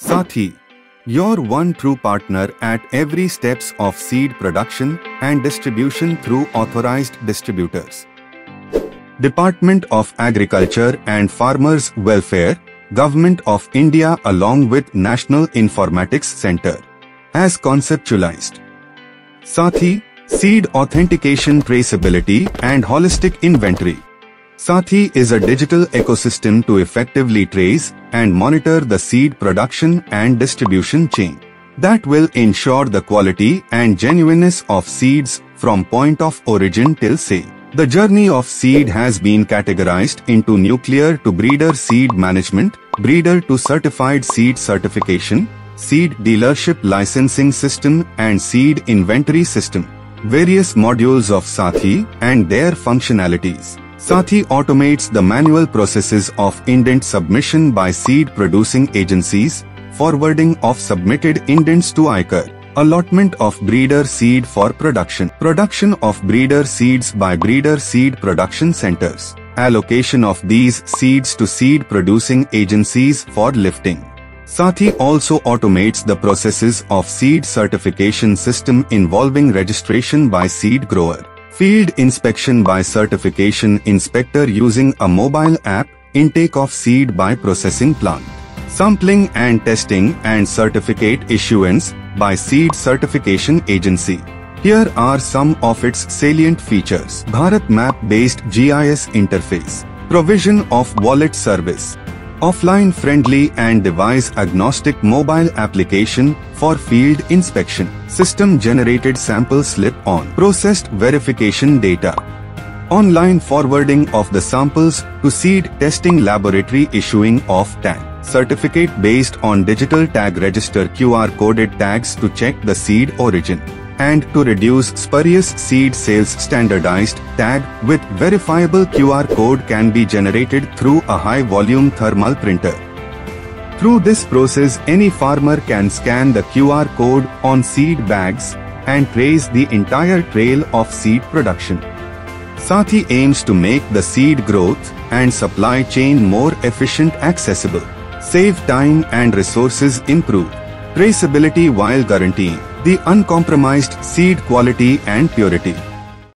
Sathi, your one true partner at every steps of seed production and distribution through authorized distributors. Department of Agriculture and Farmers Welfare, Government of India along with National Informatics Center. has conceptualized. Sathi, Seed Authentication Traceability and Holistic Inventory. Sathi is a digital ecosystem to effectively trace and monitor the seed production and distribution chain that will ensure the quality and genuineness of seeds from point of origin till sale. The journey of seed has been categorized into nuclear to breeder seed management, breeder to certified seed certification, seed dealership licensing system and seed inventory system. Various modules of Sathi and their functionalities. Sathi automates the manual processes of indent submission by seed producing agencies, forwarding of submitted indents to ICAR, allotment of breeder seed for production, production of breeder seeds by breeder seed production centers, allocation of these seeds to seed producing agencies for lifting. Sathi also automates the processes of seed certification system involving registration by seed grower, Field inspection by certification inspector using a mobile app, intake of seed by processing plant. Sampling and testing and certificate issuance by seed certification agency. Here are some of its salient features. Bharat Map based GIS interface. Provision of wallet service offline friendly and device agnostic mobile application for field inspection, system generated sample slip on processed verification data. Online forwarding of the samples to seed testing laboratory issuing of tag. Certificate based on digital tag register QR coded tags to check the seed origin and to reduce spurious seed sales standardized tag with verifiable QR code can be generated through a high volume thermal printer. Through this process any farmer can scan the QR code on seed bags and trace the entire trail of seed production. Sathi aims to make the seed growth and supply chain more efficient accessible, save time and resources improve, traceability while guaranteeing the uncompromised seed quality and purity.